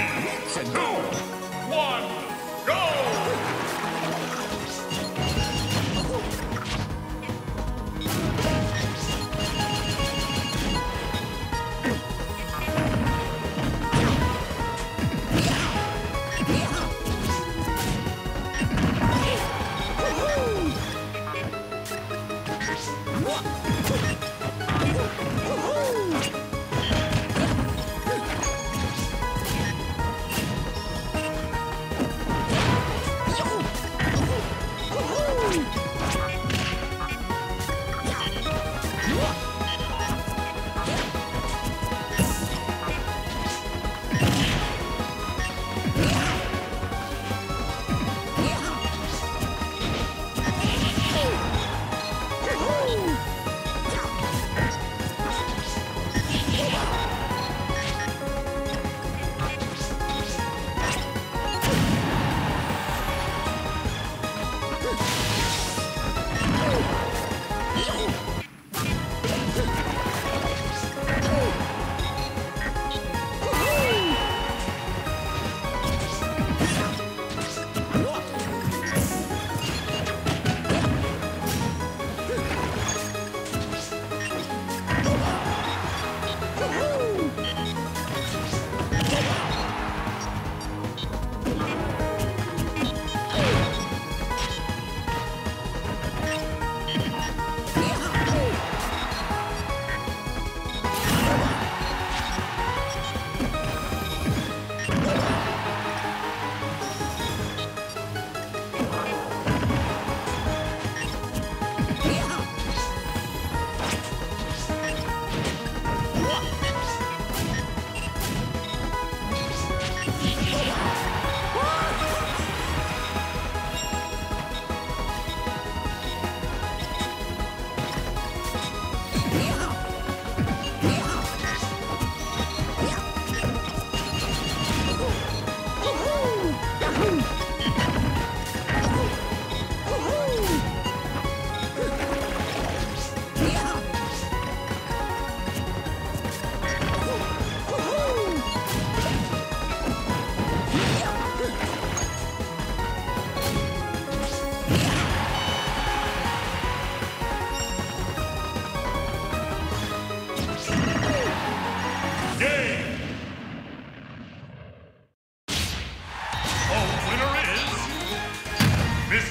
Three, two, one, go! What? Oh!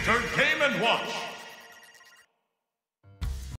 Entertainment Watch.